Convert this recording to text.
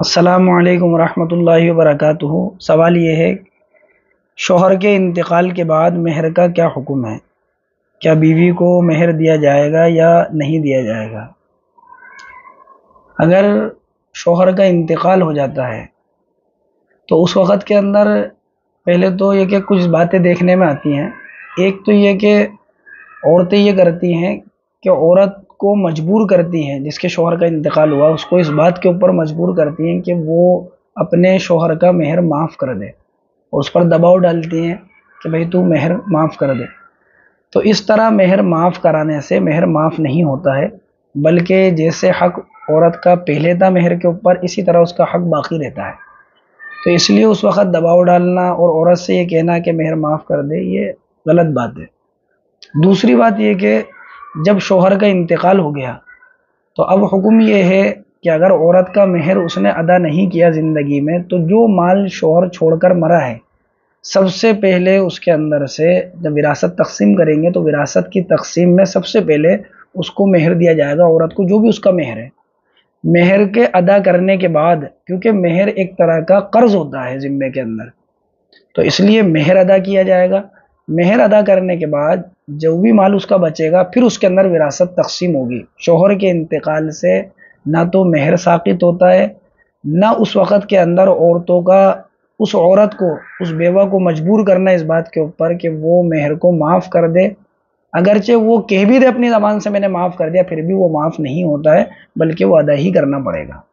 असलकम वरहमल वरक सवाल ये है, शोहर के इंतकाल के बाद मेहर का क्या हुक्म है? क्या बीवी को महर दिया जाएगा या नहीं दिया जाएगा? अगर शोहर का इंतकाल हो जाता है तो उस वक़्त के अंदर पहले तो ये कि कुछ बातें देखने में आती हैं। एक तो ये कि औरतें ये करती हैं कि औरत को मजबूर करती हैं, जिसके शोहर का इंतकाल हुआ, उसको इस बात के ऊपर मजबूर करती हैं कि वो अपने शोहर का मेहर माफ़ कर दे और उस पर दबाव डालती हैं कि भाई तू मेहर माफ़ कर दे। तो इस तरह मेहर माफ़ कराने से मेहर माफ़ नहीं होता है, बल्कि जैसे हक औरत का पहले था मेहर के ऊपर, इसी तरह उसका हक बाकी रहता है। तो इसलिए उस वक़्त दबाव डालना और औरत से ये कहना कि मेहर माफ़ कर दे, ये गलत बात है। दूसरी बात ये कि जब शोहर का इंतकाल हो गया तो अब हुक्म ये है कि अगर औरत का मेहर उसने अदा नहीं किया ज़िंदगी में तो जो माल शोहर छोड़कर मरा है, सबसे पहले उसके अंदर से जब विरासत तकसीम करेंगे तो विरासत की तकसीम में सबसे पहले उसको मेहर दिया जाएगा, औरत को जो भी उसका मेहर है। मेहर के अदा करने के बाद, क्योंकि मेहर एक तरह का कर्ज होता है ज़िम्मे के अंदर तो इसलिए मेहर अदा किया जाएगा। मेहर अदा करने के बाद जो भी माल उसका बचेगा, फिर उसके अंदर विरासत तकसीम होगी। शोहर के इंतकाल से ना तो मेहर साकित होता है, ना उस वक़्त के अंदर औरतों का, उस औरत को, उस बेवा को मजबूर करना इस बात के ऊपर कि वो मेहर को माफ़ कर दे। अगरचे वो कह भी दे अपनी ज़बान से, मैंने माफ़ कर दिया, फिर भी वो माफ़ नहीं होता है, बल्कि वो अदा ही करना पड़ेगा।